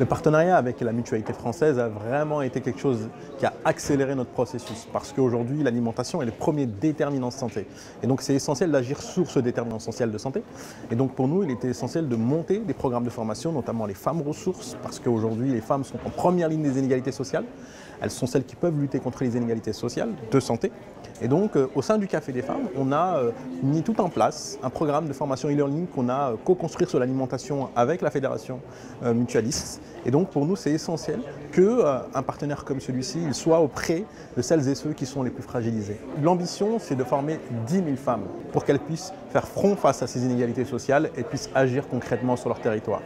Le partenariat avec la mutualité française a vraiment été quelque chose qui a accéléré notre processus parce qu'aujourd'hui l'alimentation est le premier déterminant de santé. Et donc c'est essentiel d'agir sur ce déterminant essentiel de santé. Et donc pour nous il était essentiel de monter des programmes de formation, notamment les femmes ressources, parce qu'aujourd'hui les femmes sont en première ligne des inégalités sociales. Elles sont celles qui peuvent lutter contre les inégalités sociales de santé. Et donc, euh, au sein du Café des femmes, on a euh, mis tout en place un programme de formation e-learning qu'on a euh, co-construit sur l'alimentation avec la fédération mutualiste. Et donc, pour nous, c'est essentiel qu'un partenaire comme celui-ci soit auprès de celles et ceux qui sont les plus fragilisés. L'ambition, c'est de former 10 000 femmes pour qu'elles puissent faire front face à ces inégalités sociales et puissent agir concrètement sur leur territoire.